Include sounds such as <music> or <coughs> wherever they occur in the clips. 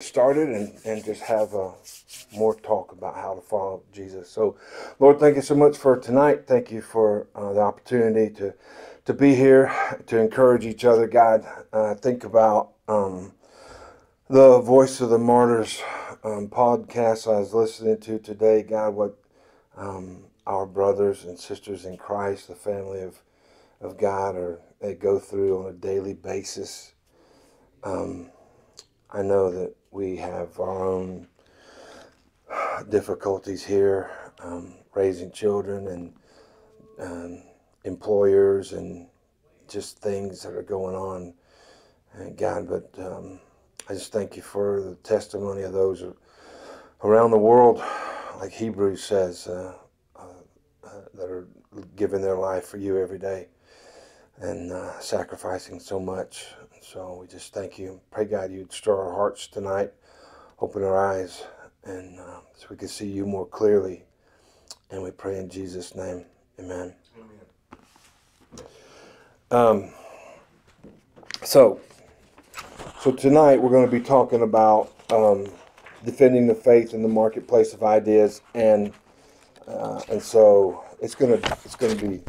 started and, and just have uh, more talk about how to follow Jesus. So, Lord, thank you so much for tonight. Thank you for uh, the opportunity to to be here to encourage each other. God, uh, think about um, the Voice of the Martyrs um, podcast I was listening to today. God, what um, our brothers and sisters in Christ, the family of of God, are they go through on a daily basis. Um, I know that we have our own difficulties here, um, raising children and um, employers and just things that are going on. And God, but um, I just thank you for the testimony of those around the world, like Hebrews says, uh, uh, uh, that are giving their life for you every day and uh, sacrificing so much. So we just thank you. Pray, God, you'd stir our hearts tonight, open our eyes, and uh, so we can see you more clearly. And we pray in Jesus' name. Amen. Amen. Um, so, so tonight we're going to be talking about um, defending the faith in the marketplace of ideas, and uh, and so it's gonna it's gonna be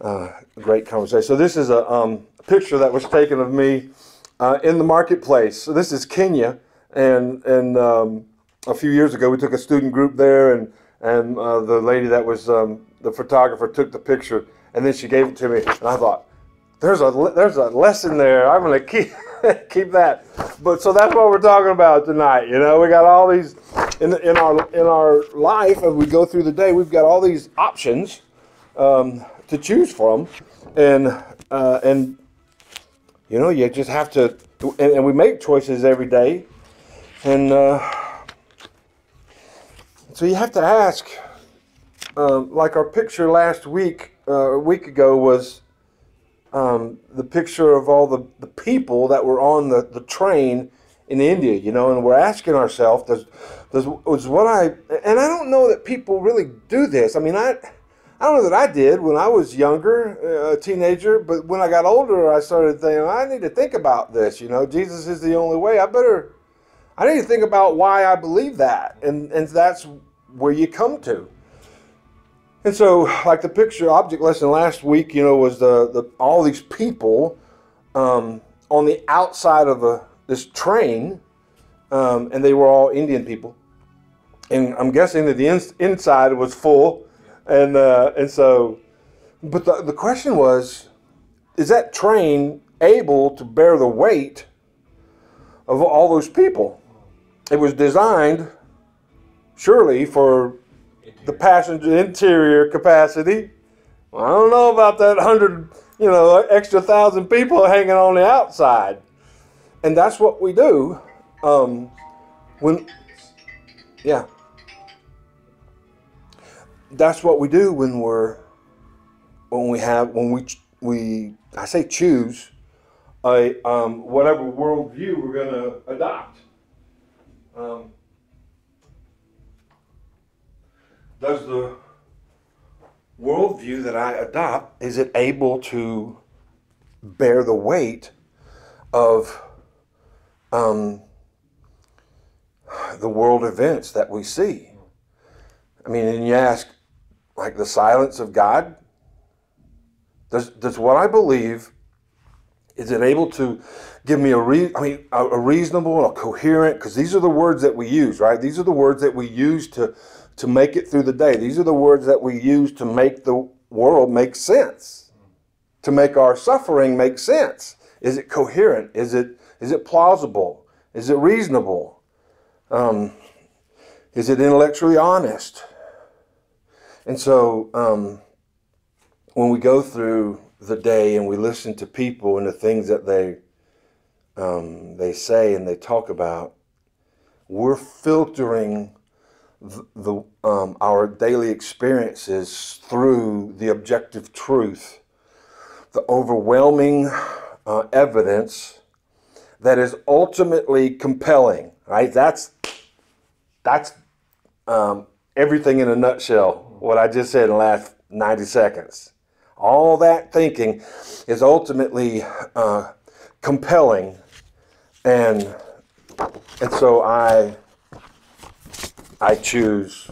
uh, great conversation. So this is a um, picture that was taken of me uh, in the marketplace. So this is Kenya, and and um, a few years ago we took a student group there, and and uh, the lady that was um, the photographer took the picture, and then she gave it to me, and I thought, there's a there's a lesson there. I'm gonna keep <laughs> keep that. But so that's what we're talking about tonight. You know, we got all these in in our in our life as we go through the day. We've got all these options um, to choose from, and uh, and you know you just have to, and, and we make choices every day, and uh, so you have to ask. Um, like our picture last week, uh, a week ago, was um, the picture of all the, the people that were on the, the train in India, you know, and we're asking ourselves, does, does, was what I, and I don't know that people really do this. I mean, I, I don't know that I did when I was younger, uh, a teenager, but when I got older, I started thinking, I need to think about this. You know, Jesus is the only way. I better, I need to think about why I believe that. And, and that's where you come to. And so, like the picture object lesson last week, you know, was the, the all these people um, on the outside of a, this train, um, and they were all Indian people. And I'm guessing that the in, inside was full and uh, and so, but the, the question was, is that train able to bear the weight of all those people? It was designed, surely, for the passenger interior capacity. Well, I don't know about that hundred, you know, extra thousand people hanging on the outside, and that's what we do um, when, yeah that's what we do when we're when we have when we we I say choose a um, whatever worldview we're going to adopt. Um, does the worldview that I adopt is it able to bear the weight of um, the world events that we see? I mean, and you ask, like the silence of God? Does, does what I believe, is it able to give me a, re, I mean, a, a reasonable, a coherent, because these are the words that we use, right? These are the words that we use to, to make it through the day. These are the words that we use to make the world make sense, to make our suffering make sense. Is it coherent? Is it, is it plausible? Is it reasonable? Um, is it intellectually honest? And so um, when we go through the day and we listen to people and the things that they um, they say and they talk about, we're filtering the, the um, our daily experiences through the objective truth, the overwhelming uh, evidence that is ultimately compelling. Right? That's that's um, everything in a nutshell what I just said in the last 90 seconds. All that thinking is ultimately uh, compelling and and so I I choose.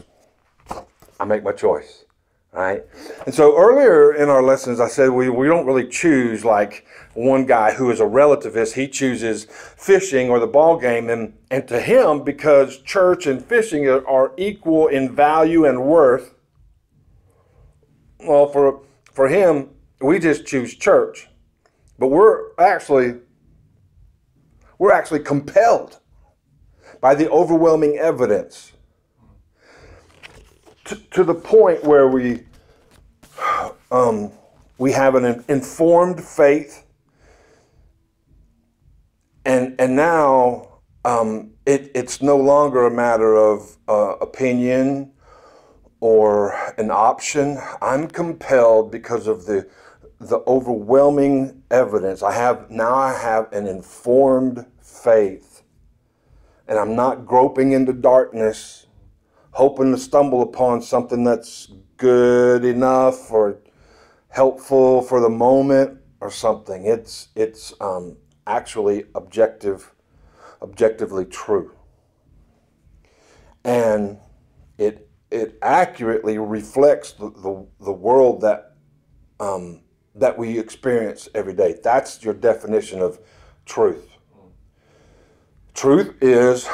I make my choice, right? And so earlier in our lessons, I said we, we don't really choose like one guy who is a relativist. He chooses fishing or the ball game, and and to him, because church and fishing are, are equal in value and worth. Well, for for him, we just choose church, but we're actually we're actually compelled by the overwhelming evidence to, to the point where we um, we have an informed faith. And and now um, it, it's no longer a matter of uh, opinion or an option i'm compelled because of the the overwhelming evidence. I have now i have an informed faith. And i'm not groping into darkness hoping to stumble upon something that's good enough or helpful for the moment or something. It's it's um, actually objective, objectively true, and it it accurately reflects the the, the world that um, that we experience every day. That's your definition of truth. Truth is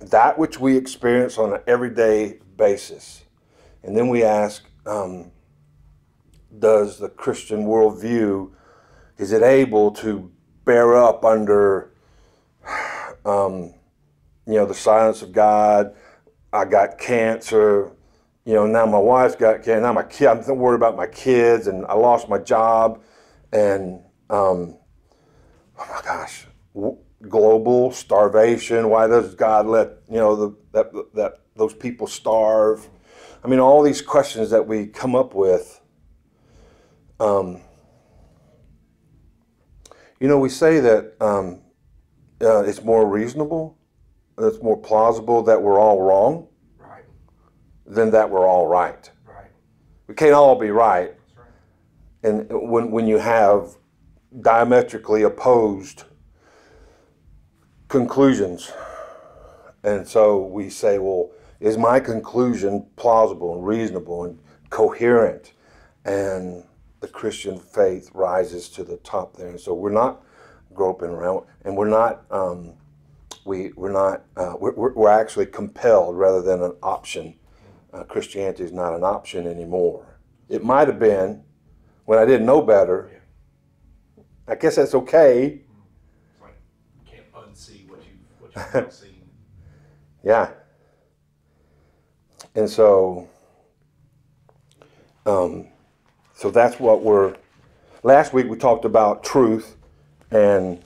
that which we experience on an everyday basis. And then we ask, um, does the Christian worldview, is it able to bear up under, <sighs> um, you know, the silence of God? I got cancer. You know, now my wife's got cancer. Now my kid, I'm worried about my kids, and I lost my job, and um, oh my gosh, global starvation. Why does God let you know the, that that those people starve? I mean, all these questions that we come up with. Um, you know, we say that um, uh, it's more reasonable, it's more plausible that we're all wrong. Than that we're all right. Right. We can't all be right. right. And when when you have diametrically opposed conclusions. And so we say, well, is my conclusion plausible and reasonable and coherent? And the Christian faith rises to the top there. And so we're not groping around, and we're not. Um, we, we're not. Uh, we're, we're actually compelled rather than an option. Uh, Christianity is not an option anymore. It might have been when I didn't know better. I guess that's okay Right. You can't unsee what you what <laughs> you've now seen. yeah. And so, um, so that's what we're. Last week we talked about truth, and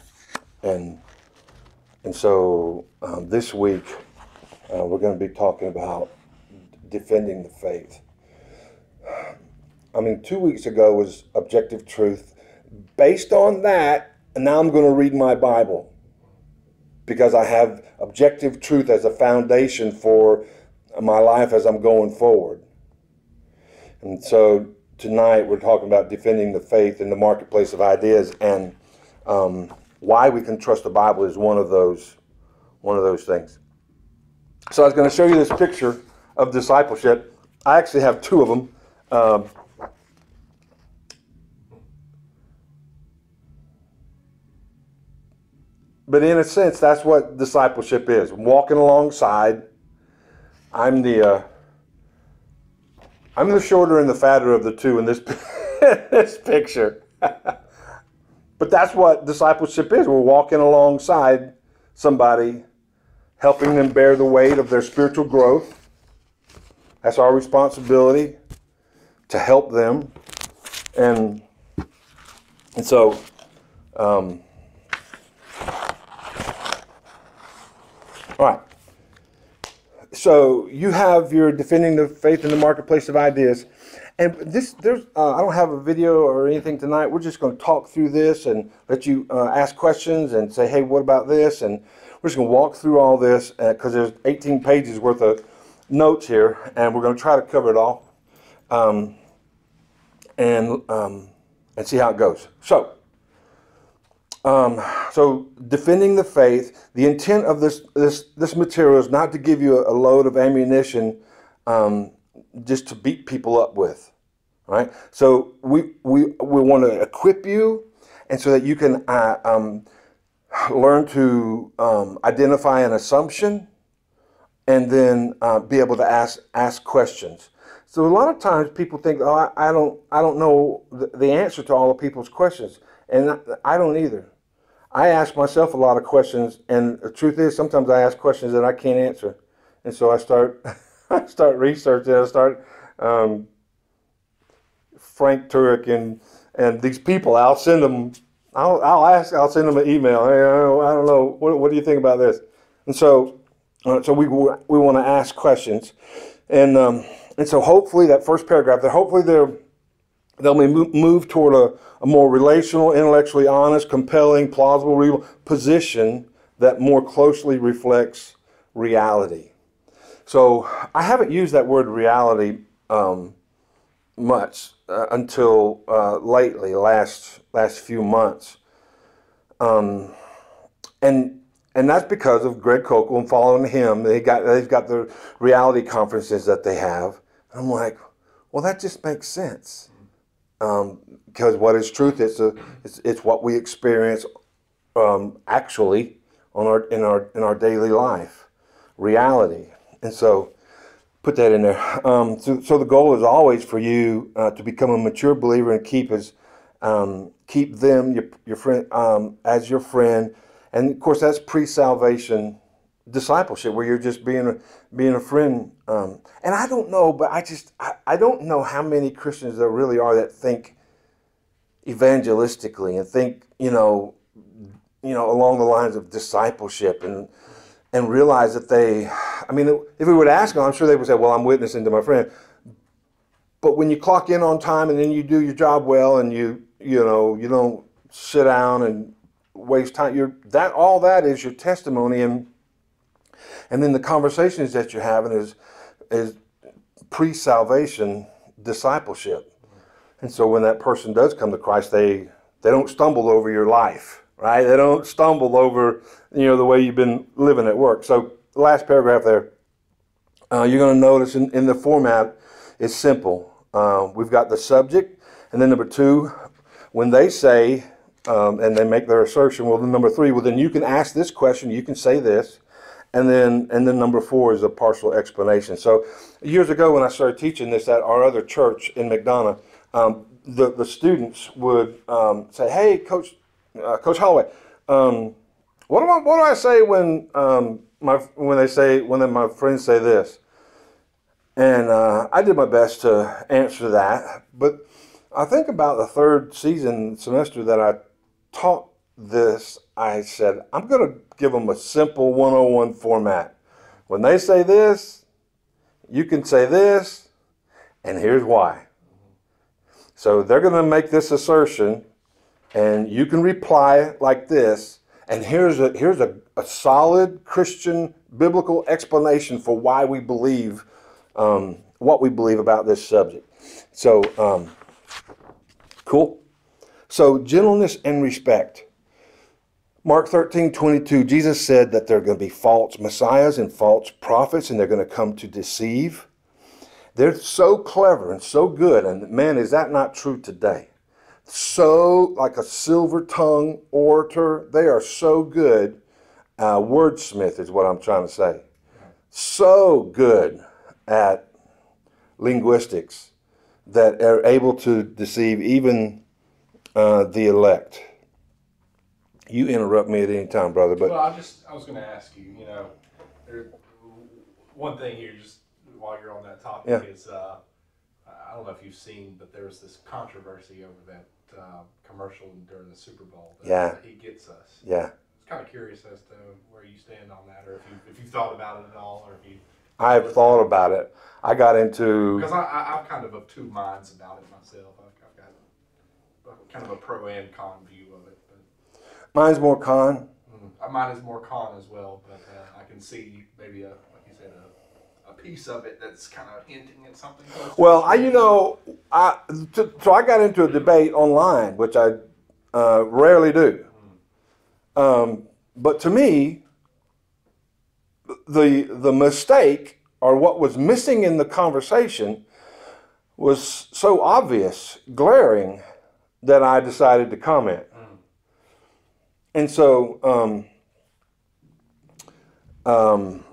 and and so um, this week uh, we're going to be talking about defending the faith. I mean, two weeks ago was objective truth. Based on that, and now I'm going to read my Bible because I have objective truth as a foundation for my life as I'm going forward. And so tonight we're talking about defending the faith in the marketplace of ideas and um, why we can trust the Bible is one of those one of those things. So I was going to show you this picture of discipleship. I actually have two of them. Um, but in a sense, that's what discipleship is walking alongside. I'm the. Uh, I'm the shorter and the fatter of the two in this <laughs> this picture. <laughs> but that's what discipleship is. We're walking alongside somebody, helping them bear the weight of their spiritual growth. That's our responsibility to help them, and and so. Um, All right. So you have your defending the faith in the marketplace of ideas, and this there's uh, I don't have a video or anything tonight. We're just going to talk through this and let you uh, ask questions and say, hey, what about this? And we're just going to walk through all this because uh, there's 18 pages worth of notes here, and we're going to try to cover it all, um, and um, and see how it goes. So um, so defending the faith. The intent of this this this material is not to give you a, load of ammunition um, just to beat people up with, right? So we we we want to equip you, and so that you can uh, um, learn to um, identify an assumption, and then uh, be able to ask ask questions. So a lot of times people think, oh, I, I don't I don't know the, the answer to all of people's questions. And I don't either. I ask myself a lot of questions, and the truth is, sometimes I ask questions that I can't answer, and so I start, <laughs> I start researching. I start um, Frank Turek and and these people. I'll send them. I'll, I'll ask. I'll send them an email. Hey, I don't know. What, what do you think about this? And so, so we we want to ask questions, and um, and so hopefully that first paragraph, that hopefully they're They'll be moved toward a, a, more relational, intellectually honest, compelling, plausible position that more closely reflects reality. So I haven't used that word reality um, much uh, until uh, lately, last last few months, um, and and that's because of Greg Koukl and following him. They got they've got the reality conferences that they have. I'm like, well, that just makes sense um, because what is truth? It's a it's, it's what we experience um, actually on our in our in our daily life, reality, and so put that in there. Um, so, so the goal is always for you uh, to become a mature believer and keep as um, keep them your your friend um, as your friend, and of course that's pre-salvation discipleship where you're just being a being a friend um, and i don't know but i just I, I don't know how many christians there really are that think evangelistically and think you know you know along the lines of discipleship and and realize that they i mean if we would ask them i'm sure they would say well i'm witnessing to my friend. But when you clock in on time and then you do your job well and you you know you don't sit down and waste time you're that all that is your testimony and and then the conversations that you're having is is pre-salvation discipleship. And so when that person does come to Christ, they they don't stumble over your life, right? They don't stumble over you know the way you've been living at work. So last paragraph there, uh, you're going to notice in, in the format is simple. Uh, we've got the subject, and then number two, when they say um, and they make their assertion, well, then number three, well, then you can ask this question, you can say this, and then and then number four is a partial explanation. So years ago when I started teaching this at our other church in McDonough, um, the the students would um, say, "Hey, Coach uh, Coach Holloway, um, what do I what do I say when um, my when they say when my friends say this?" And uh, I did my best to answer that, but I think about the third season semester that I taught this, I said, I'm going to give them a simple 101 format. When they say this, you can say this, and here's why. So they're going to make this assertion, and you can reply like this, and here's a, here's a, a solid Christian biblical explanation for why we believe um, what we believe about this subject. So, um, cool. So, gentleness and respect. Mark 13, 22, Jesus said that there are going to be false messiahs and false prophets, and they're going to come to deceive. They're so clever and so good, and man, is that not true today? So, like a silver tongue orator, they are so good. Uh, wordsmith is what I'm trying to say. So good at linguistics that are able to deceive even uh, the elect. You interrupt me at any time, brother. But well, I just I was going to ask you. You know, there, one thing here, just while you're on that topic, yeah. is uh, I don't know if you've seen, but there's this controversy over that uh, commercial during the Super Bowl. That, yeah, he gets us. Yeah. I was kind of curious as to where you stand on that, or if you if you thought about it at all, or if you. I've thought about it. I got into because I, I, am kind of of two minds about it myself. I've, I've got kind of a pro and con view of it. But Mine's more con. Mm, mine is more con as well, but uh, I can see maybe a like you said a, a piece of it that's kind of hinting at something. Well, I you know I so I got into a debate online, which I uh, rarely do. um, but to me, the the mistake or what was missing in the conversation was so obvious, glaring, that I decided to comment. And so, um, um,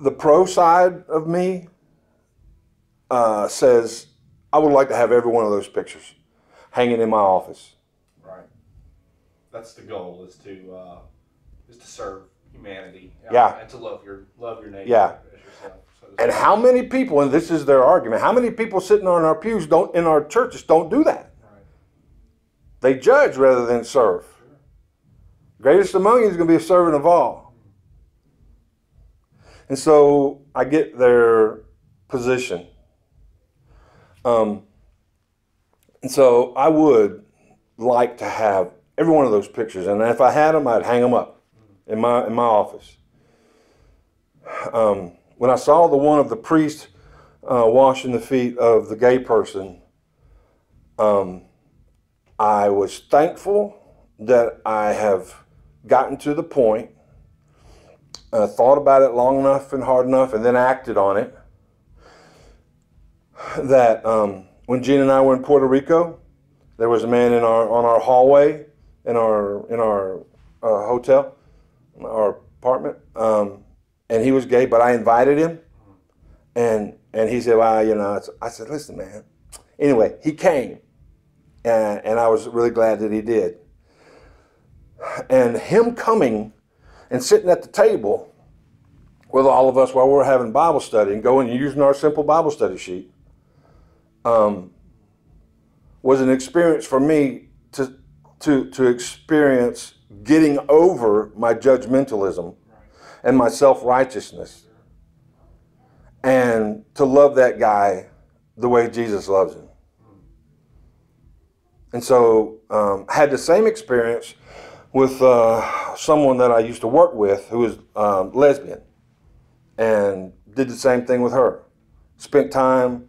the pro side of me uh, says, I would like to have every one of those pictures hanging in my office. Right. That's the goal is to uh, is to serve humanity. Yeah. And to love your love your neighbor Yeah. as yourself. So to And how many people, and this is their argument, how many people sitting on our pews don't in our churches don't do that? They judge rather than serve. Greatest among you is going to be a servant of all. And so I get their position. Um, and so I would like to have every one of those pictures, and if I had them, I'd hang them up in my in my office. Um, when I saw the one of the priest uh, washing the feet of the gay person, um, I was thankful that I have gotten to the point, uh, thought about it long enough and hard enough, and then acted on it. That um, when Gene and I were in Puerto Rico, there was a man in our on our hallway in our in our uh, hotel, our apartment, um, and he was gay, but I invited him, and and he said, "Well, you know," I said, "Listen, man." Anyway, he came, and, and I was really glad that he did. And him coming and sitting at the table with all of us while we were having Bible study and going and using our simple Bible study sheet um, was an experience for me to, to, to experience getting over my judgmentalism and my self righteousness and to love that guy the way Jesus loves him. And so um, had the same experience with uh, someone that I used to work with who was um, lesbian and did the same thing with her. Spent time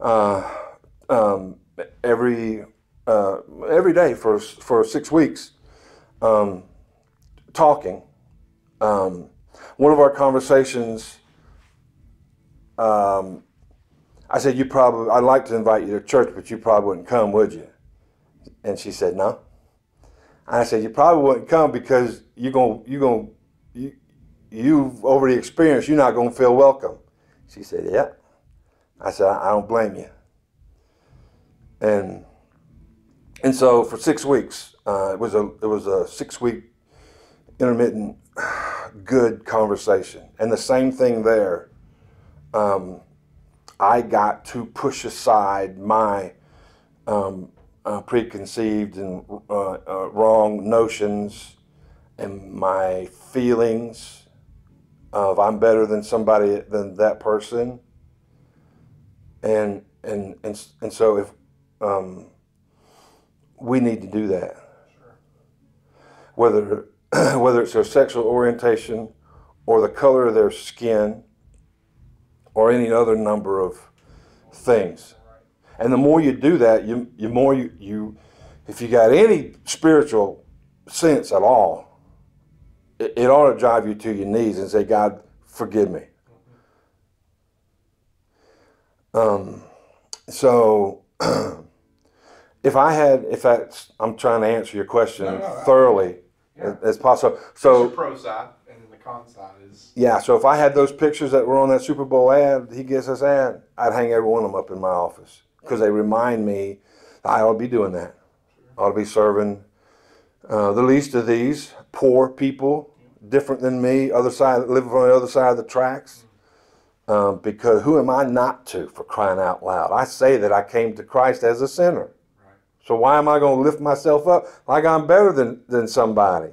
uh, um, every uh, every day for for six weeks um, talking. One of our conversations, um, I said, "You probably I'd like to invite you to church, but you probably wouldn't come, would you?" And she said, "No." I said, "You probably wouldn't come because you're gonna you're gonna you you've already experienced. You're not gonna feel welcome." She said, "Yeah." I said, "I I don't blame you." And and so for six weeks, uh, it was a it was a six week intermittent good conversation, and the same thing there. Um, I got to push aside my um, uh, preconceived and uh, uh, wrong notions and my feelings of I'm better than somebody than that person, and and and and so if um, we need to do that, whether <clears throat> whether it's their sexual orientation or the color of their skin or any other number of things. And the more you do that, you, you more you, you, if you got any spiritual sense at all, it, it ought to drive you to your knees and say, God, forgive me. Um, so, <clears throat> if I had, if that's, I'm trying to answer your question No, no, I- thoroughly Yeah. as, as possible. So the pro side and then the con side is yeah, so if I had those pictures that were on that Super Bowl ad, he gets us ad, I'd hang every one of them up in my office because they remind me I ought to be doing that. I ought to be serving uh, the least of these poor people, different than me, other side, living on the other side of the tracks. Um, because who am I not to for crying out loud? I say that I came to Christ as a sinner. So why am I going to lift myself up like I'm better than, than somebody?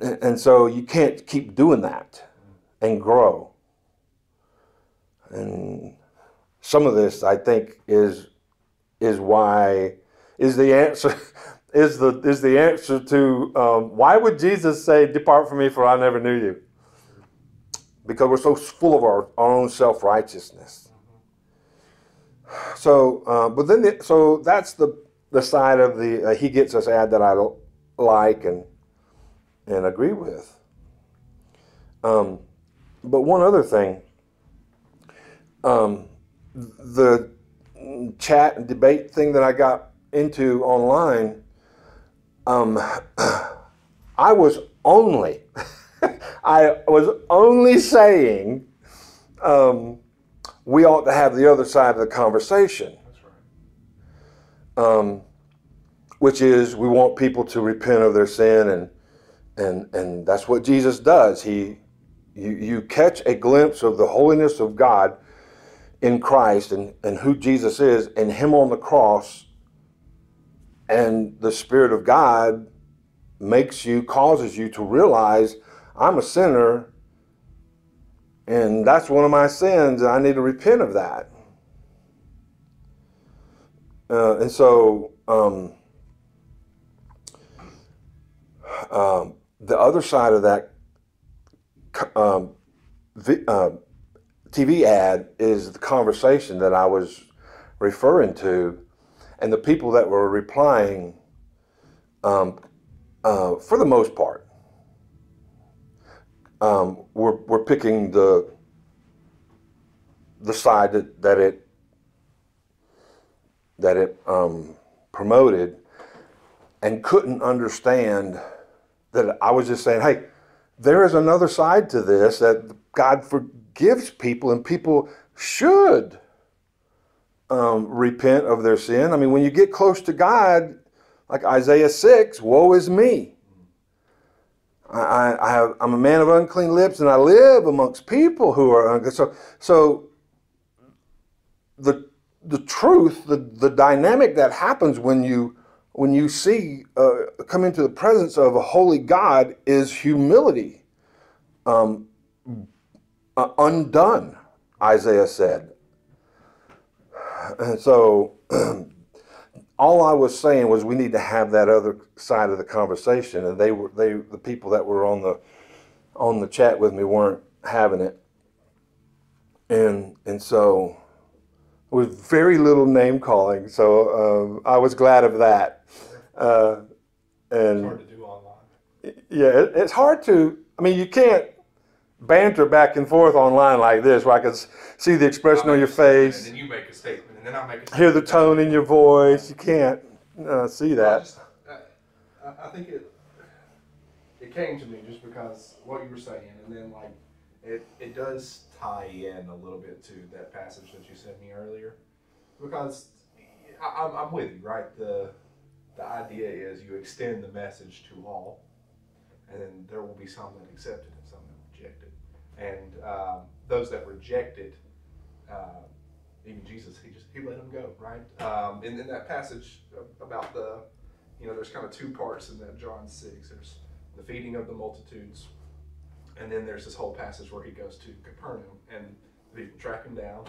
And so you can't keep doing that and grow. And some of this, I think, is is why is the answer <laughs> is the is the answer to um, why would Jesus say, "Depart from me, for I never knew you"? Because we're so full of our, our own self righteousness. So, uh, but then, the, so that's the the side of the uh, he gets us ad that I like and and agree with. Um, but one other thing, um, the chat and debate thing that I got into online, um, <coughs> I was only, <laughs> I was only saying um, we ought to have the other side of the conversation. Um, which is we want people to repent of their sin and and and that's what Jesus does. He you, you catch a glimpse of the holiness of God in Christ and, and who Jesus is and him on the cross and the Spirit of God makes you causes you to realize I'm a sinner and that's one of my sins I need to repent of that. Uh, and so um, um, the other side of that um, uh, TV ad is the conversation that I was referring to, and the people that were replying, um, uh, for the most part, um, were, were picking the the side that, that it that it um, promoted and couldn't understand that I was just saying, hey, there is another side to this that God forgives people and people should um, repent of their sin. I mean, when you get close to God, like Isaiah 6, woe is me. I, I have, I'm a man of unclean lips and I live amongst people who are unclean. So, so the, the truth, the, the dynamic that happens when you when you see uh, come into the presence of a holy God is humility um, uh, undone, Isaiah said. And so <clears throat> all I was saying was we need to have that other side of the conversation, and they were they the people that were on the on the chat with me weren't having it, and and so with very little name calling. So um, I was glad of that. Uh, and It's hard to do online. yeah, it, it's hard to. I mean, you can't banter back and forth online like this, where I can s- see the expression on your make a statement, face, And then you make a statement, and then I make a statement. hear the tone in your voice. You can't uh, see I that. just- I, I- I think it it came to me just because what you were saying, and then like it it does tie in a little bit to that passage that you sent me earlier, because I, I'm I'm with you, right? The the idea is you extend the message to all, and then there will be some that accept it and some that reject it, and um, those that rejected. Uh, even Jesus, he just he let them go, right? Um, and in that passage about the you know, there's kind of two parts in that John 6. There's the feeding of the multitudes, and then there's this whole passage where he goes to Capernaum, and they track him down,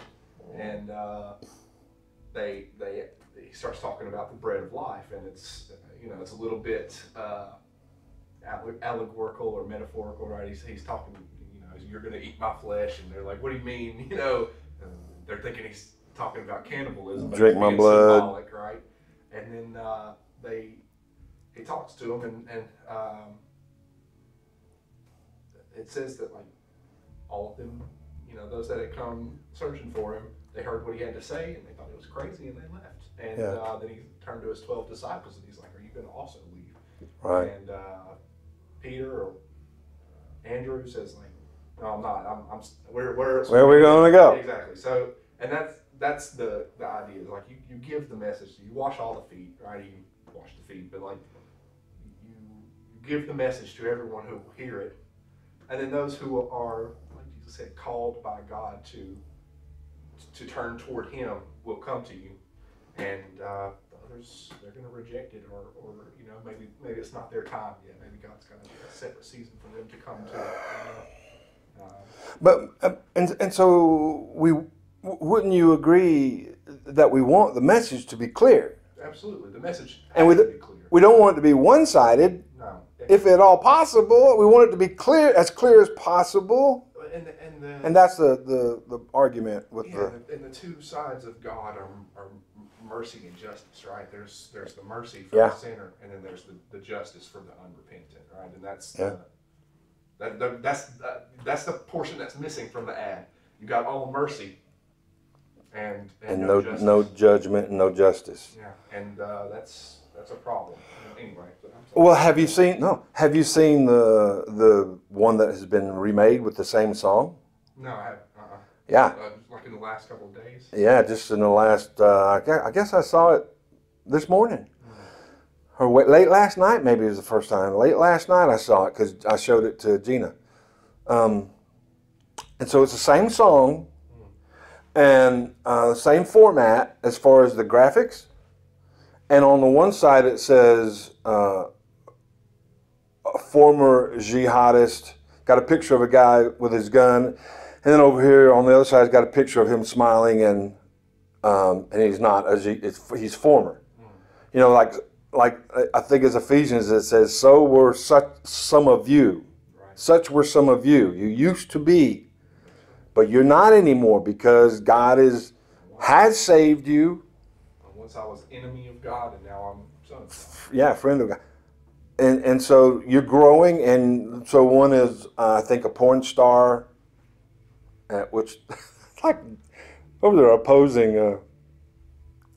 and uh, they they he starts talking about the bread of life, and it's you know it's a little bit uh, allegorical or metaphorical, right? He's he's talking, you're going to eat my flesh, and they're like, what do you mean, <laughs> you know? And they're thinking he's talking about cannibalism, Drink my blood. symbolic, right? And then uh, they he talks to them, and and um, it says that like all of them, you know, those that had come searching for him, they heard what he had to say, and they thought it was crazy, and they left. And Yeah. uh, then he turned to his twelve disciples, and he's like, "Are you going to also leave?" Right. And uh, Peter or Andrew says like, "No, I'm not. I'm. I'm where where Where are we gonna go? Exactly. So, and that's that's the the idea. Is like you you give the message. You wash all the feet, right? You wash the feet, but like you you give the message to everyone who will hear it, and then those who are like Jesus said, called by God to to turn toward Him will come to you, and uh, the others they're going to reject it, or or you know maybe maybe it's not their time yet. Maybe God's got a separate season for them to come to it. You know? But uh, and and so we wouldn't you agree that we want the message to be clear, absolutely, the message And has to be clear. we don't want it to be one-sided. no, If at all possible, we want it to be clear, as clear as possible. and and the, and that's the the, the argument with yeah, the and the two sides of God are, are mercy and justice, right? There's there's the mercy for Yeah. the sinner, and then there's the, the justice for the unrepentant, right? And that's Yeah. the, that, that that's that, that's the portion that's missing from the ad. You got all mercy, and and no justice. no judgment and no justice. yeah, and uh, that's that's a problem. Anyway, but I'm. Well, have you seen no? Have you seen the the one that has been remade with the same song? no, I have uh-uh. Yeah, uh, like in the last couple of days. yeah. Just in the last, uh, I guess I saw it this morning, or late last night. Maybe it was the first time. Late last night I saw it because I showed it to Gina. Um, and so it's the same song, and uh, same format as far as the graphics. And on the one side it says uh, former jihadist. Got a picture of a guy with his gun, and then over here on the other side, got a picture of him smiling, and um, and he's not. A, he's former. You know, like like I think it's Ephesians that says, "So were such some of you, Right. such were some of you. You used to be, but you're not anymore because God is has saved you. Once I was enemy of God, and now I'm son of God. Yeah, friend of God." And, and so you're growing, and so one is, uh, I think, a porn star, uh, which, <laughs> like, over there opposing uh,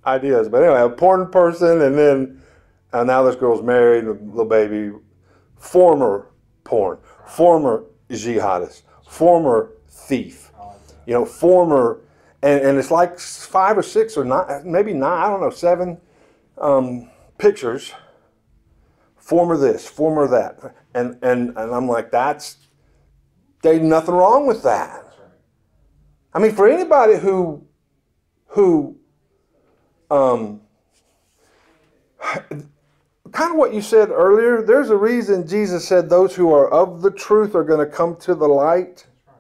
ideas. But anyway, a porn person, and then uh, now this girl's married, a little baby, former porn, former jihadist, former thief, you know, former, and, and it's like five or six or nine, maybe nine, I don't know, seven um, pictures, former this, former that. And, and, and I'm like, that's, there's nothing wrong with that. I mean, for anybody who, who, um, kind of what you said earlier, there's a reason Jesus said those who are of the truth are going to come to the light. That's right.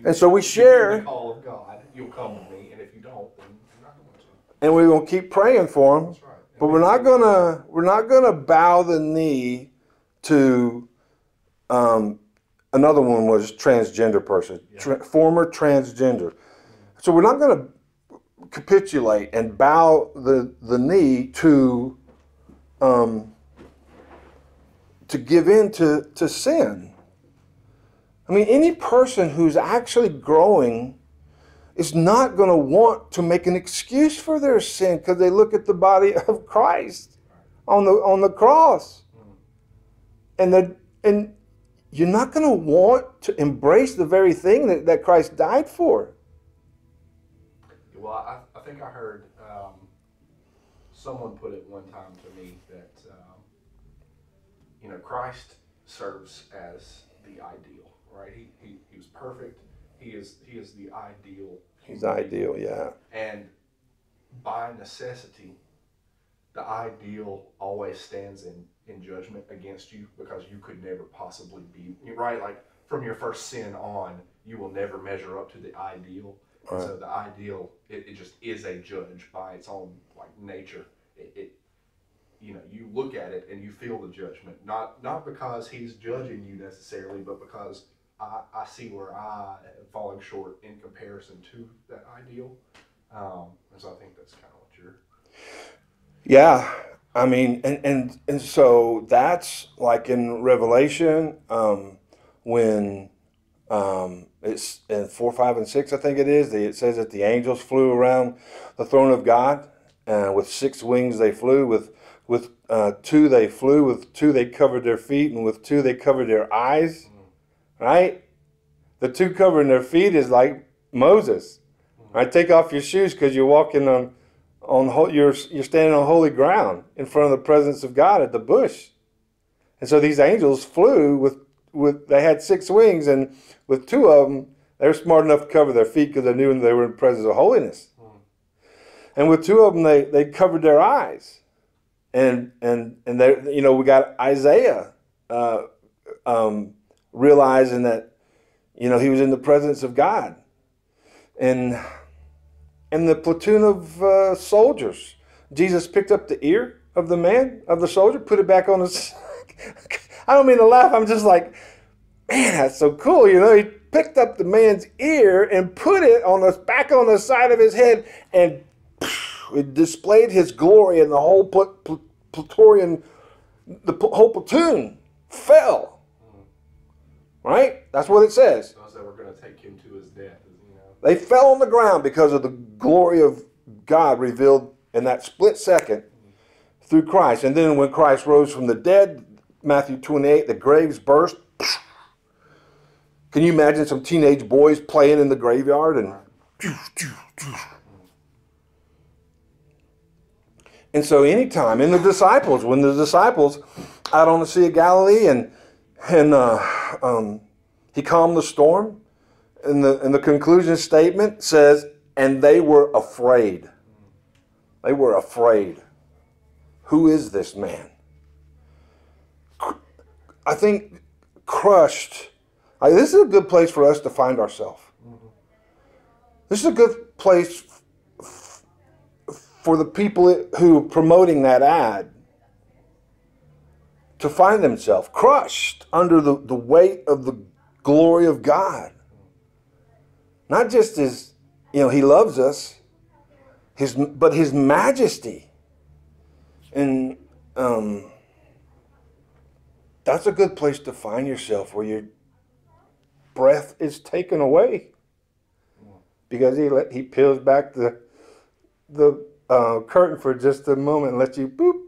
You- And so we share- call of God, you'll come with me, and if you don't, then you're not going to. And we're going to keep praying for them. Right. But we- we're not gonna we're not gonna bow the knee to um, another one was transgender person, tra- former transgender. So we're not gonna capitulate and bow the the knee to um, to give in to, to sin. I mean, any person who's actually growing is not going to want to make an excuse for their sin because they look at the body <laughs> of Christ on the on the cross, and the and you're not going to want to embrace the very thing that, that Christ died for. Well, I, I think I heard um, someone put it one time to me that um, you know Christ serves as the ideal, right? He, he, he was perfect. He is he is the ideal. He's being. ideal, yeah. And by necessity, the ideal always stands in, in judgment against you because you could never possibly be right. Like from your first sin on, you will never measure up to the ideal. And So the ideal, it, it just is a judge by its own like nature. It, it, you know, you look at it and you feel the judgment, not not because he's judging you necessarily, but because I, I see where I am falling short in comparison to that ideal. Um, and so I think that's kind of what you're. Yeah, I mean, and and and so that's like in Revelation um, when um, it's in four, five, and six. I think it is. It says that the angels flew around the throne of God, and with six wings they flew. With with uh, two they flew. With two they covered their feet, and with two they covered their eyes. Right. The two covering their feet is like Moses. Right. Take off your shoes because you're walking on on ho- you're you're standing on holy ground in front of the presence of God at the bush. And so these angels flew with with they had six wings and with two of them they were smart enough to cover their feet because they knew they were in the presence of holiness. And with two of them they they covered their eyes. And and and they you know we got Isaiah uh, um, realizing that you know he was in the presence of God. And and the platoon of uh, soldiers. Jesus picked up the ear of the man, of the soldier, put it back on his. <laughs> I don't mean to laugh. I'm just like, man, that's so cool. You know, he picked up the man's ear and put it on the back on the side of his head and it displayed his glory and the whole pl- pl- Praetorian, the whole platoon fell. Right? That's what it says. Those that were going to take him to his death. You know. They fell on the ground because of the glory of God revealed in that split second through Christ. And then when Christ rose from the dead, Matthew 28, the graves burst. Can you imagine some teenage boys playing in the graveyard and and so anytime in the disciples, when the disciples out on the Sea of Galilee and and uh, um, he calmed the storm, and the and the conclusion statement says, and they were afraid. They were afraid. Who is this man? I think crushed. I, this is a good place for us to find ourselves. This is a good place f- for the people who are promoting that ad to find themselves crushed under the, the weight of the glory of God. Not just as, you know, he loves us, his, but his majesty. And um, that's a good place to find yourself where your breath is taken away because he let he peels back the the uh, curtain for just a moment and lets you boop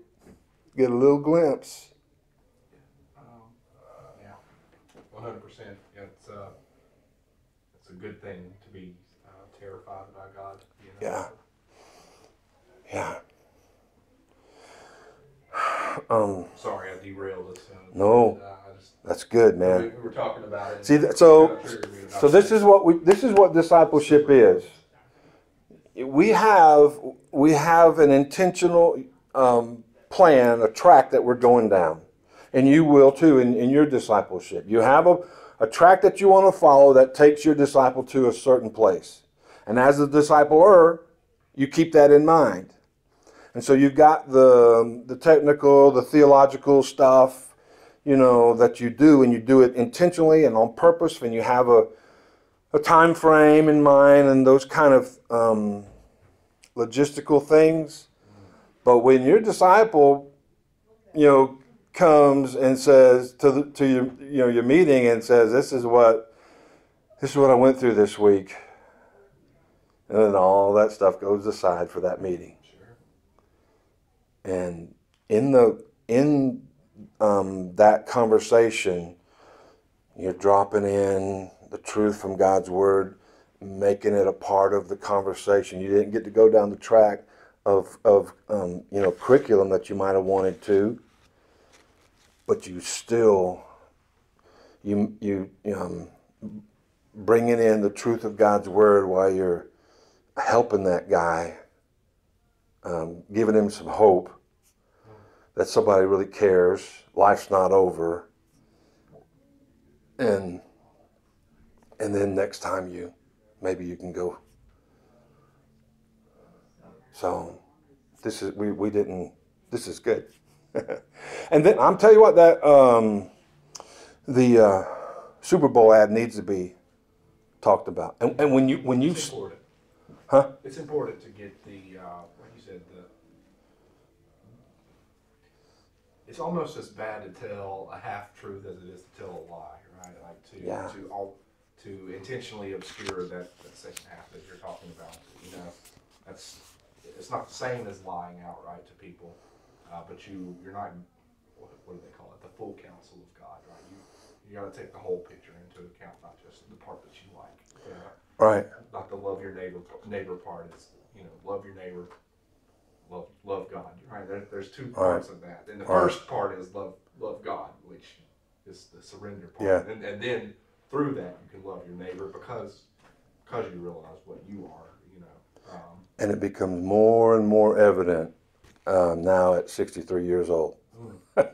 get a little glimpse. Um, yeah, one hundred percent. It's uh, it's a good thing to be uh, terrified by God. You know? Yeah. Yeah. Um, <sighs> Sorry, I derailed. Uh, No. uh, just, that's good, man. we were talking about it. See, so so this is what we this is what discipleship is. We have we have an intentional um, plan, a track that we're going down, and you will too in, in your discipleship. You have a, a track that you want to follow that takes your disciple to a certain place, and as a discipler, you keep that in mind. And so you've got the the technical, the theological stuff, you know, that you do, and you do it intentionally and on purpose, and you have a a time frame in mind and those kind of um, logistical things. But when your disciple, you know, comes and says to the, to your you know your meeting and says, "This is what this is what I went through this week," and then all that stuff goes aside for that meeting. And in the in um, that conversation, you're dropping in the truth from God's word, making it a part of the conversation. You didn't get to go down the track of of um, you know curriculum that you might have wanted to, but you still you you um, bringing in the truth of God's word while you're helping that guy, um, giving him some hope that somebody really cares. Life's not over. And and then next time you maybe you can go. So this is we, we didn't this is good. <laughs> and then I'm tell you what that um, the uh, Super Bowl ad needs to be talked about. And, and when you when you It's important. huh It's important to get the, uh, like you said, the. It's almost as bad to tell a half truth as it is to tell a lie, right? Like to Yeah. to all to intentionally obscure that, that second half that you're talking about. You know, that's it's not the same as lying outright to people, uh, but you you're not what, what do they call it? The full counsel of God, right? You you got to take the whole picture into account, not just the part that you like. Right not the love your neighbor neighbor part is you know love your neighbor love love god right there, there's two parts of that and the Right. first part is love love god which is the surrender part Yeah. and, and then through that you can love your neighbor because because you realize what you are you know um, and it becomes more and more evident um, now at 63 years old. <laughs>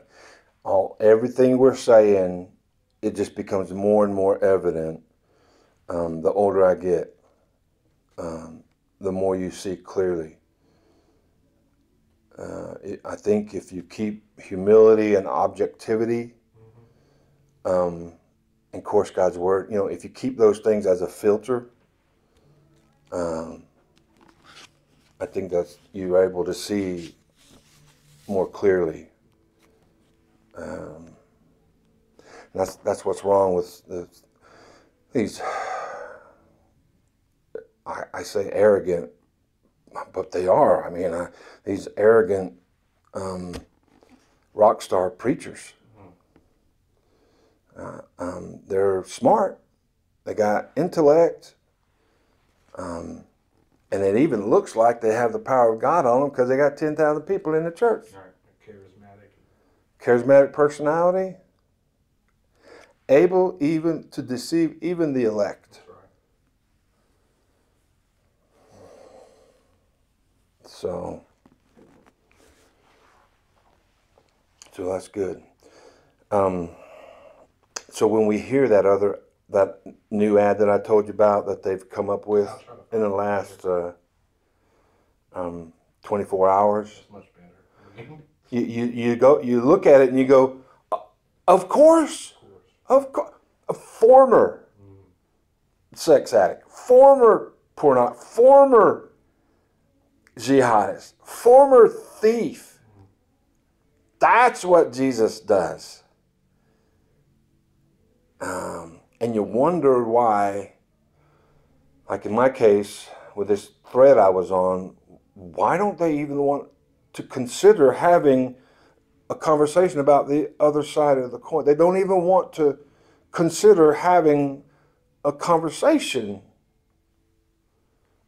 All everything we're saying, it just becomes more and more evident. Um, the older I get, um, the more you see clearly. Uh, it, I think if you keep humility and objectivity um, of course, God's word. You know, if you keep those things as a filter, um, I think that you're able to see more clearly. Um, that's that's what's wrong with the, these. <sighs> I, I say arrogant, but they are. I mean, I, these arrogant um, rock star preachers. Uh, um, they're smart. They got intellect. Um, and it even looks like they have the power of God on them because they got 10,000 people in the church. Right. Charismatic. Charismatic personality. Able even to deceive even the elect. That's right. So, so that's good. Um, so when we hear that other that new ad that I told you about that they've come up with I'll try to in the last uh, um, 24 hours, <laughs> you, you you go you look at it and you go, "Uh, of course, course. of course, a former sex addict, former porno, former jihadist, former thief. That's what Jesus does. Um, and you wonder why, like in my case, with this thread I was on, why don't they even want to consider having a conversation about the other side of the coin? They don't even want to consider having a conversation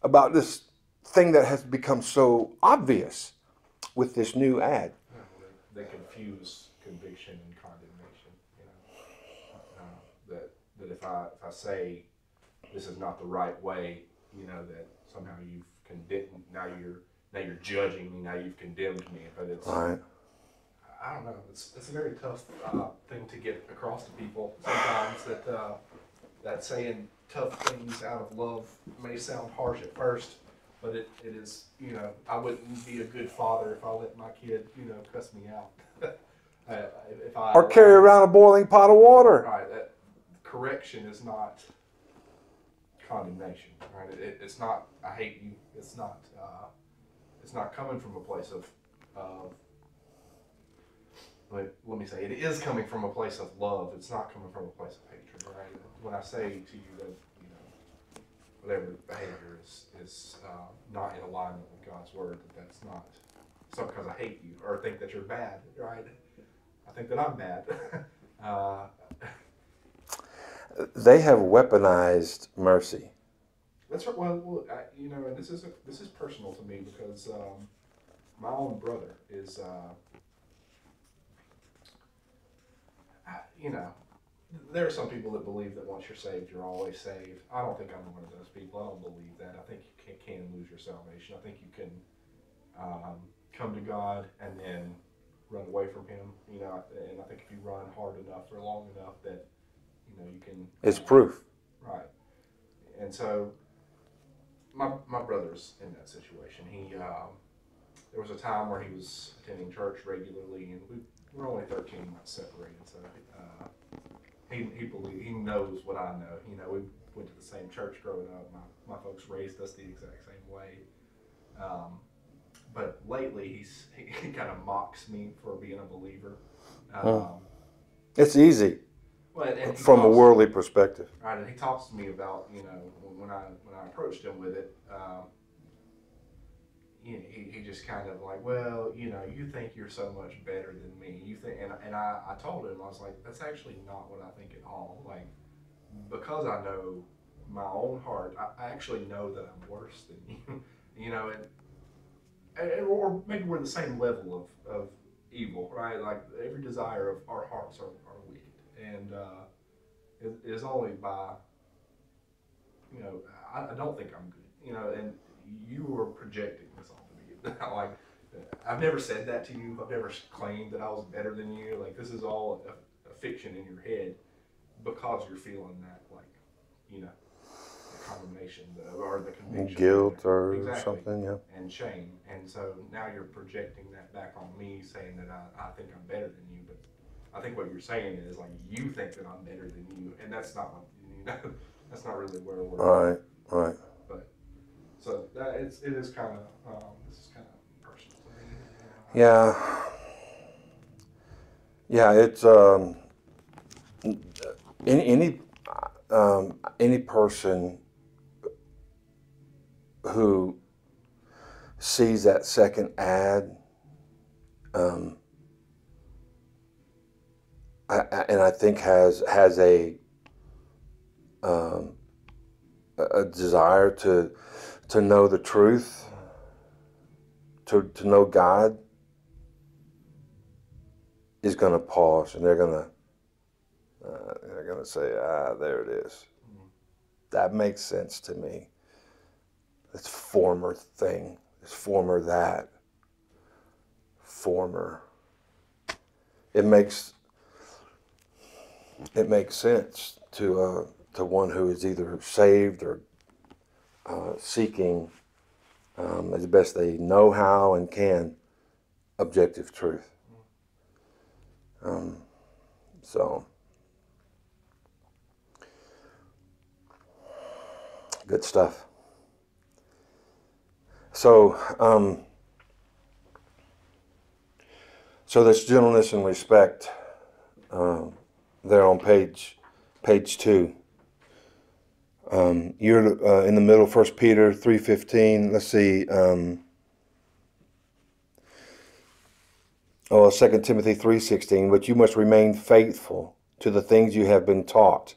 about this thing that has become so obvious with this new ad. They, confuse conviction and condemnation. You know, uh, that that if I if I say this is not the right way, you know that somehow you've condemned. Now you're now you're judging me. Now you've condemned me. But it's right. I don't know. It's it's a very tough uh, thing to get across to people sometimes. That uh, that saying tough things out of love may sound harsh at first, but it, it is. You know, I wouldn't be a good father if I let my kid, you know, cuss me out. <laughs> if I Or carry around a boiling pot of water. Right. That correction is not condemnation. Right. It, it's not. I hate you. It's not. Uh, it's not coming from a place of. of let, let me say it is coming from a place of love. It's not coming from a place of hatred. Right. When I say to you that whatever behavior is is uh, not in alignment with God's word, that that's not. It's not because I hate you or think that you're bad. Right. I think that I'm bad. <laughs> uh, They have weaponized mercy. That's right. Well, well I, you know, and this is a, this is personal to me because um, my own brother is, uh, you know, there are some people that believe that once you're saved, you're always saved. I don't think I'm one of those people. I don't believe that. I think you can, can lose your salvation. I think you can um, come to God and then run away from Him. You know, and I think if you run hard enough for long enough, that you know you can. It's proof. Right. And so my my brother's in that situation. He um, there was a time where he was attending church regularly, and we we're only thirteen months separated. So uh, he he believe he knows what I know. You know, we went to the same church growing up. My my folks raised us the exact same way. Um, but lately, he's he, he kind of mocks me for being a believer. Um, It's easy well, and he from a worldly perspective. Right, and he talks to me about you know when I when I approached him with it, um, you know, he, he just kind of like, well, you know, you think you're so much better than me. You think, and, and I, I told him I was like, that's actually not what I think at all. Like because I know my own heart, I, I actually know that I'm worse than <laughs> you. you know, and, and or maybe we're the same level of, of evil, right? Like every desire of our hearts are, are wicked, and. Uh, it it is only by, you know, I, I don't think I'm good, you know, and you were projecting this onto me. <laughs> like, I've never said that to you. I've never claimed that I was better than you. Like, this is all a, a fiction in your head because you're feeling that, like, you know, the condemnation the, or the conviction. Guilt or Exactly. something, yeah. And shame. And so now you're projecting that back on me, saying that I, I think I'm better than you, but I think what you're saying is like you think that I'm better than you, and that's not what you know. <laughs> That's not really where we're. Right. Right. So that it's it is kind of um, this is kind of personal. Yeah. Yeah, it's um, any any um, any person who sees that second ad, um, I, I, and I think has has a um, a desire to to know the truth, to to know God, is going to pause and they're going to uh, they're going to say, ah, there it is. That makes sense to me. This former thing, this former that, former. It makes it makes sense to uh, to one who is either saved or uh, seeking um, as best they know how and can objective truth. Um, so, good stuff. So, um, so this gentleness and respect, um, there on page page two. Um, you're uh, in the middle, First Peter three fifteen. Let's see. Um, Oh, 2 Timothy 3.16, but you must remain faithful to the things you have been taught.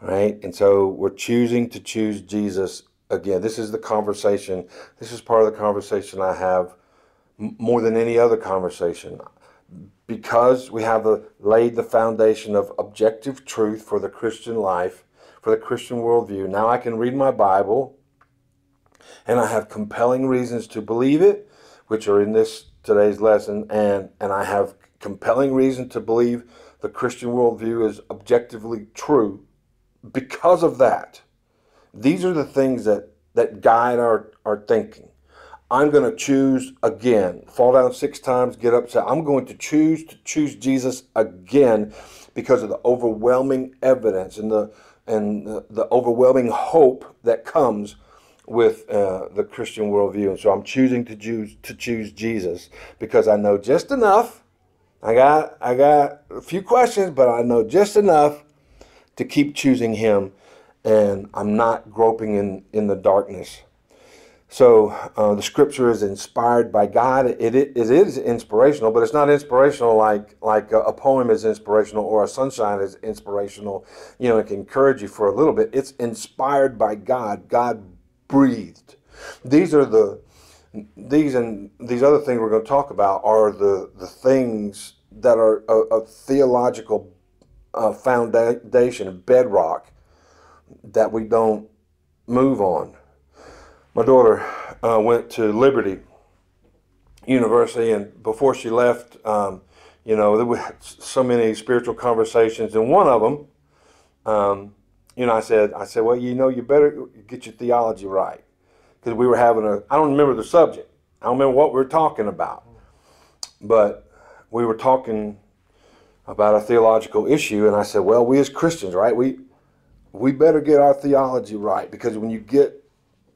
Right? And so we're choosing to choose Jesus again. This is the conversation. This is part of the conversation I have more than any other conversation. Because we have laid the foundation of objective truth for the Christian life, for the Christian worldview, now I can read my Bible and I have compelling reasons to believe it, which are in this today's lesson, and, and I have compelling reason to believe the Christian worldview is objectively true because of that. These are the things that, that guide our, our thinking. I'm going to choose again. Fall down six times, get up. So I'm going to choose to choose Jesus again because of the overwhelming evidence and the and the, overwhelming hope that comes with uh, the Christian worldview. And so I'm choosing to choose to choose Jesus because I know just enough. I got I got a few questions, but I know just enough to keep choosing Him, and I'm not groping in in the darkness. So uh, the Scripture is inspired by God. It, it, it is inspirational, but it's not inspirational like like a, poem is inspirational or a sunshine is inspirational. You know, it can encourage you for a little bit. It's inspired by God. God breathed. These are the these and these other things we're going to talk about are the the things that are a, a theological uh, foundation, bedrock that we don't move on. My daughter uh, went to Liberty University, and before she left, um, you know, there were so many spiritual conversations, and one of them, um, you know, I said, I said, well, you know, you better get your theology right, because we were having a, I don't remember the subject, I don't remember what we were talking about, but we were talking about a theological issue, and I said, well, we as Christians, right, we we better get our theology right, because when you get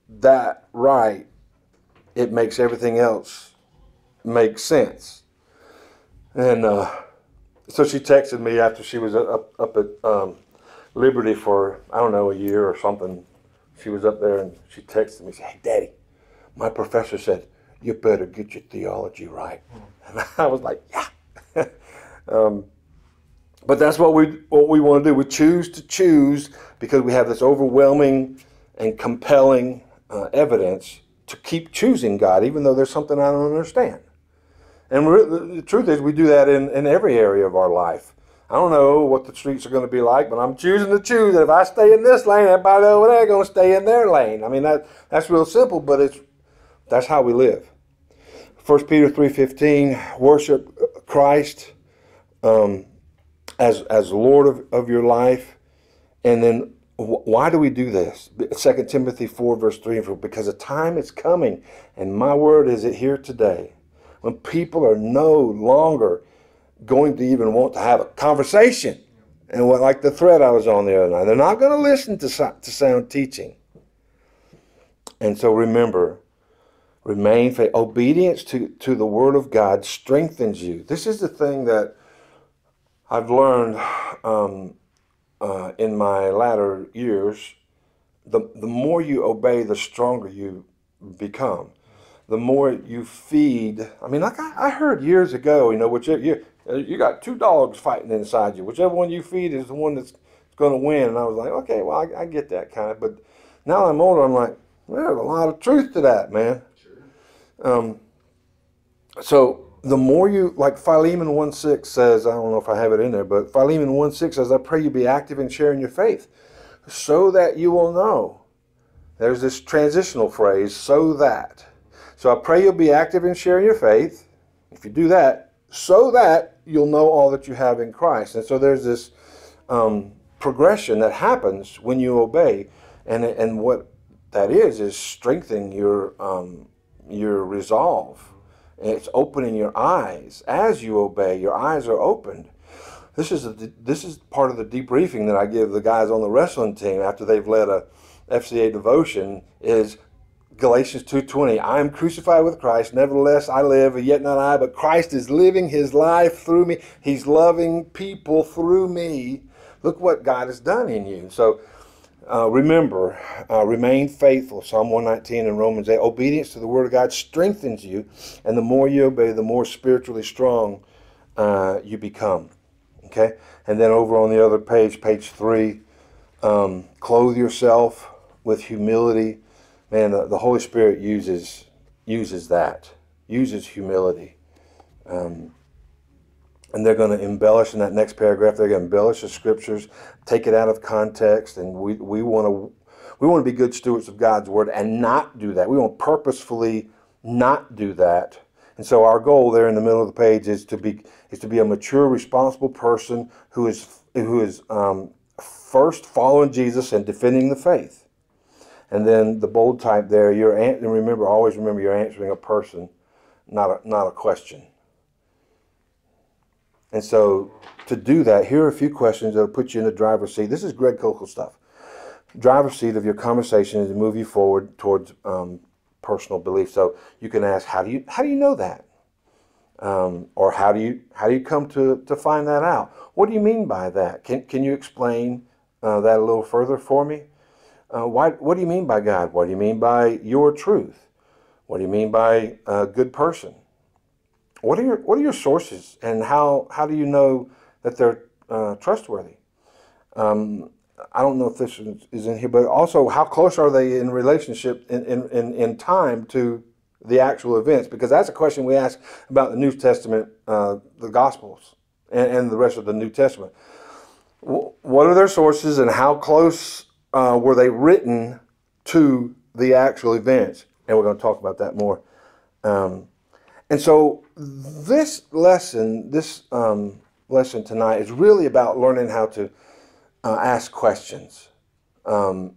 that right, it makes everything else make sense. And uh, so she texted me after she was up, up at um, Liberty for, I don't know, a year or something. She was up there and she texted me, said, Hey, Daddy, my professor said, You better get your theology right. <laughs> And I was like, Yeah. <laughs> um, but that's what we what we want to do. We choose to choose because we have this overwhelming and compelling uh, evidence to keep choosing God, even though there's something I don't understand. And the truth is, we do that in, in every area of our life. I don't know what the streets are going to be like, but I'm choosing to choose that if I stay in this lane, everybody over there going to stay in their lane. I mean, that that's real simple, but it's that's how we live. 1 Peter 3.15, worship Christ um, as, as Lord of, of your life. And then why do we do this? 2 Timothy 4, verse 3 and 4, because a time is coming, and my word is it here today, when people are no longer going to even want to have a conversation. And what, like the thread I was on the other night, they're not going to listen to, to sound teaching. And so remember, remain faithful. Obedience to, to the word of God strengthens you. This is the thing that I've learned um, uh, in my latter years. The, the more you obey, the stronger you become. The more you feed. I mean, like I, I heard years ago, you know, whichever you, you got two dogs fighting inside you. Whichever one you feed is the one that's going to win. And I was like, okay, well, I, I get that kind of. But now I'm older, I'm like, there's a lot of truth to that, man. Sure. Um, so the more you, like Philemon 1 6 says, I don't know if I have it in there, but Philemon 1 6 says, I pray you be active in sharing your faith so that you will know. There's this transitional phrase, so that. So I pray you'll be active in sharing your faith. If you do that, so that you'll know all that you have in Christ. And so there's this um, progression that happens when you obey. And, and what that is, is strengthening your um, your resolve. It's opening your eyes as you obey. Your eyes are opened. This is a, this is part of the debriefing that I give the guys on the wrestling team after they've led a FCA devotion. Is Galatians 2:20 I am crucified with Christ nevertheless I live yet not I but Christ is living his life through me he's loving people through me look what God has done in you so uh, remember, uh, remain faithful. Psalm 119 and Romans 8. Obedience to the Word of God strengthens you, and the more you obey, the more spiritually strong uh, you become. Okay? And then over on the other page, page 3, um, clothe yourself with humility. Man, the, the, Holy Spirit uses uses that, uses humility. Um, and they're going to embellish in that next paragraph. They're going to embellish the scriptures, take it out of context, and we, we want to we want to be good stewards of God's word and not do that. We want to purposefully not do that. And so our goal there in the middle of the page is to be is to be a mature, responsible person who is who is um, first following Jesus and defending the faith. And then the bold type there, you're and remember always remember you're answering a person, not a, not a question. And so to do that, here are a few questions that will put you in the driver's seat. This is Greg Koukl stuff. Driver's seat of your conversation to move you forward towards um, personal belief. So you can ask, how do you how do you know that? Um, or how do you how do you come to, to find that out? What do you mean by that? Can can you explain uh, that a little further for me? Uh, why, what do you mean by God? What do you mean by your truth? What do you mean by a good person? What are your What are your sources, and how how do you know that they're uh, trustworthy? Um, I don't know if this is in here, but also how close are they in relationship in, in, in, time to the actual events? Because that's a question we ask about the New Testament, uh, the Gospels, and, and, the rest of the New Testament. What are their sources, and how close uh, were they written to the actual events? And we're going to talk about that more. Um, and so this lesson, this um, lesson tonight, is really about learning how to uh, ask questions. Um,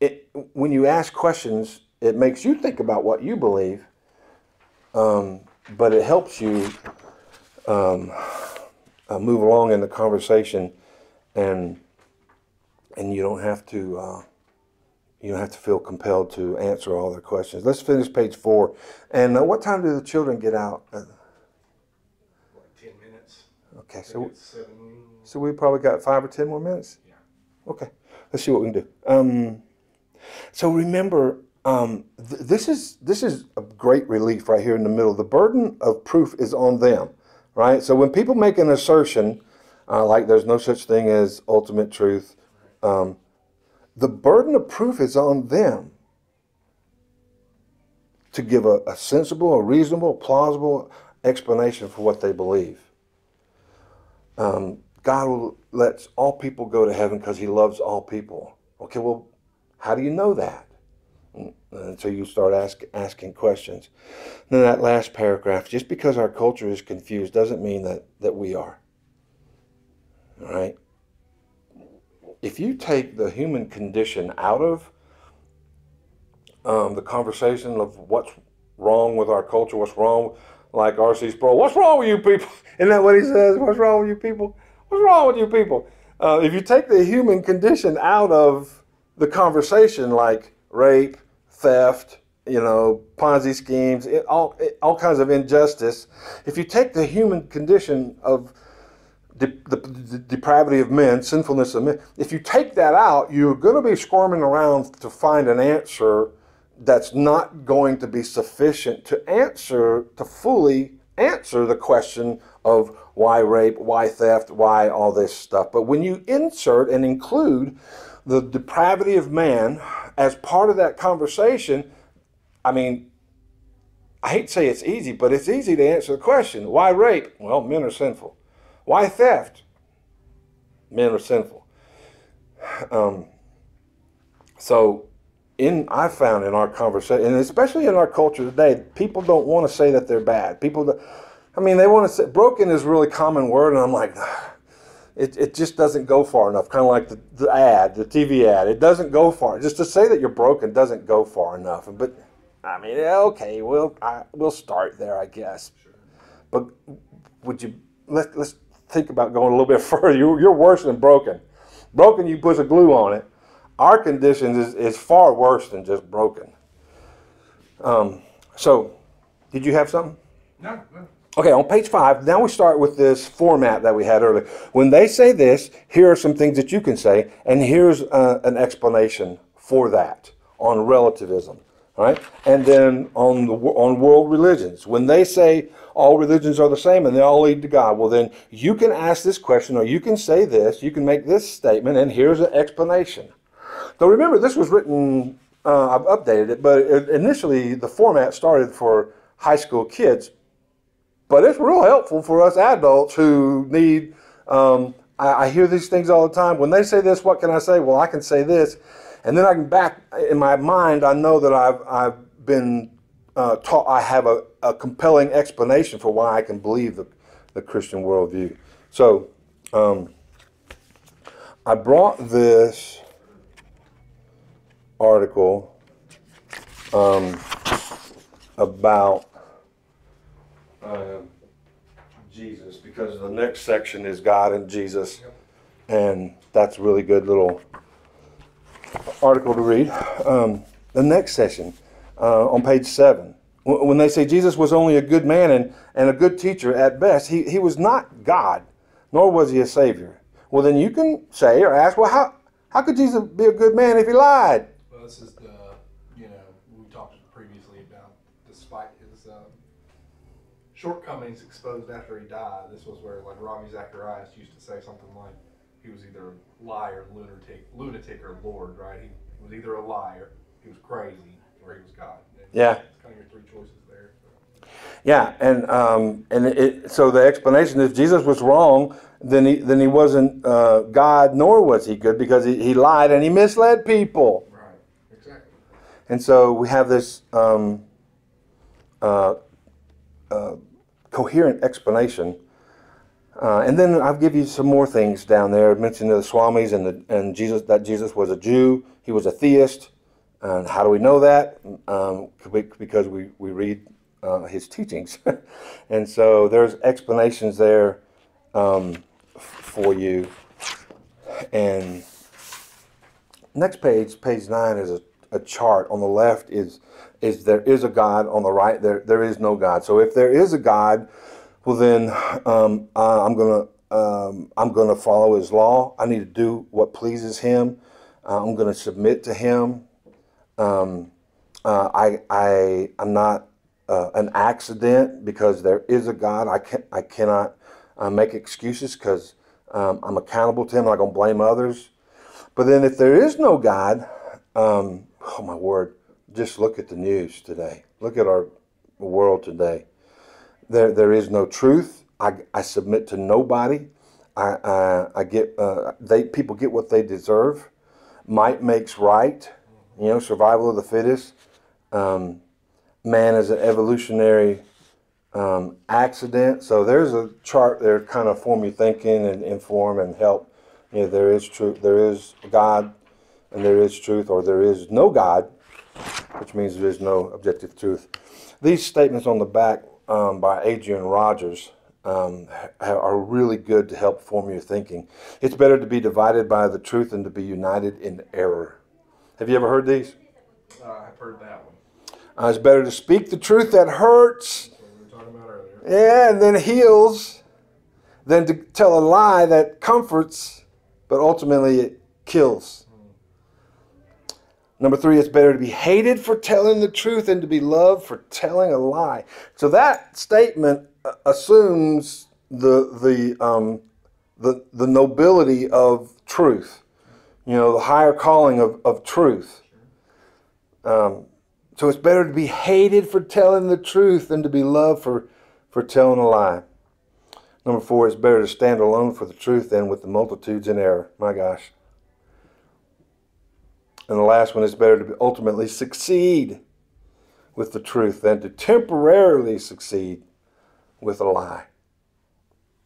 it, when you ask questions, it makes you think about what you believe, um, but it helps you um, uh, move along in the conversation, and and you don't have to uh, you don't have to feel compelled to answer all their questions. Let's finish page four. And uh, what time do the children get out? Uh, like 10 minutes. Okay, so, so we probably got five or 10 more minutes? Yeah. Okay, let's see what we can do. Um, so remember, um, th- this is this is a great relief right here in the middle. The burden of proof is on them, right? So when people make an assertion, uh, like there's no such thing as ultimate truth, um, the burden of proof is on them to give a, a sensible, a reasonable, plausible explanation for what they believe. Um, God will let all people go to heaven because He loves all people. Okay, well, how do you know that? And so you start ask, asking questions. And then that last paragraph, just because our culture is confused doesn't mean that, that we are. All right? If you take the human condition out of um, the conversation of what's wrong with our culture, what's wrong like R.C. Sproul. What's wrong with you people? <laughs> Isn't that what he says? What's wrong with you people? What's wrong with you people? Uh, if you take the human condition out of the conversation, like rape, theft, you know, Ponzi schemes, it, all it, all kinds of injustice. If you take the human condition of the, the, depravity of men, sinfulness of men, if you take that out, you're going to be squirming around to find an answer that's not going to be sufficient to answer, to fully answer the question of why rape, why theft, why all this stuff. But when you insert and include the depravity of man as part of that conversation, I mean, I hate to say it's easy, but it's easy to answer the question why rape? Well, men are sinful. Why theft? Men are sinful. Um, so, in I found in our conversation, and especially in our culture today, people don't want to say that they're bad. People, I mean, they want to say broken is a really common word, and I'm like, <sighs> it, it just doesn't go far enough. Kind of like the, the ad, the TV ad. It doesn't go far. Just to say that you're broken doesn't go far enough. But I mean, okay, we'll I, we'll start there, I guess. But would you let let's think about going a little bit <laughs> further. You, you're worse than broken. Broken, you put a glue on it. Our condition is, is far worse than just broken. Um, so, did you have something? No, no. Okay, on page five, now we start with this format that we had earlier. When they say this, here are some things that you can say, and here's uh, an explanation for that on relativism. Right, and then on the on world religions, when they say all religions are the same and they all lead to God, well then you can ask this question or you can say this, you can make this statement, and here's an explanation. So remember, this was written. Uh, I've updated it, but it, initially the format started for high school kids, but it's real helpful for us adults who need. Um, I, I hear these things all the time. When they say this, what can I say? Well, I can say this and then I can back in my mind. I know that I've I've been uh, taught. I have a, a compelling explanation for why I can believe the the Christian worldview. So um, I brought this article um, about uh, Jesus because the next section is God and Jesus, and that's a really good little article to read. Um, the next session uh, on page seven. When they say Jesus was only a good man and, and a good teacher at best, he, he was not God, nor was he a Savior. Well, then you can say or ask, well, how, how could Jesus be a good man if he lied? Well, this is the, you know, we talked previously about despite his uh, shortcomings exposed after he died, this was where, like, Ravi Zacharias used to say something like, he was either a liar, lunatic, lunatic, or Lord, right? He was either a liar, he was crazy, or he was God. And yeah. It's kind of your three choices there. So. Yeah, and um, and it, so the explanation is Jesus was wrong, then he then he wasn't uh, God, nor was he good because he, he lied and he misled people. Right. Exactly. And so we have this um, uh, uh, coherent explanation uh, and then I'll give you some more things down there. I mentioned the Swamis and the, and Jesus that Jesus was a Jew. He was a theist. And how do we know that? Um, because we we read uh, his teachings, <laughs> and so there's explanations there um, for you. And next page, page nine, is a, a chart. On the left is is there is a God. On the right, there there is no God. So if there is a God well then um, I, am gonna um, I'm gonna follow His law. I need to do what pleases Him. Uh, I'm gonna submit to Him. Um, uh, I I I'm not uh, an accident because there is a God. I can I cannot uh, make excuses because um, I'm accountable to Him. I'm not gonna blame others. But then if there is no God, um, oh my word, just look at the news today. Look at our world today. There, there is no truth. I, I submit to nobody. I, I, I get, uh, they, people get what they deserve. Might makes right. You know, survival of the fittest. Um, man is an evolutionary um, accident. So there's a chart there, kind of form your thinking and inform and help. You know, there is truth. There is God, and there is truth, or there is no God, which means there is no objective truth. These statements on the back um, by Adrian Rogers um, are really good to help form your thinking. It's better to be divided by the truth than to be united in error. Have you ever heard these? Uh, I've heard that one. Uh, it's better to speak the truth that hurts, we were talking about earlier. yeah, and then heals, than to tell a lie that comforts, but ultimately it kills. Number three, it's better to be hated for telling the truth than to be loved for telling a lie. So that statement uh, assumes the the um, the the nobility of truth. You know, the higher calling of, of truth. Um, so it's better to be hated for telling the truth than to be loved for, for telling a lie. Number four, it's better to stand alone for the truth than with the multitudes in error. My gosh. And the last one is better to ultimately succeed with the truth than to temporarily succeed with a lie.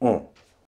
Mm.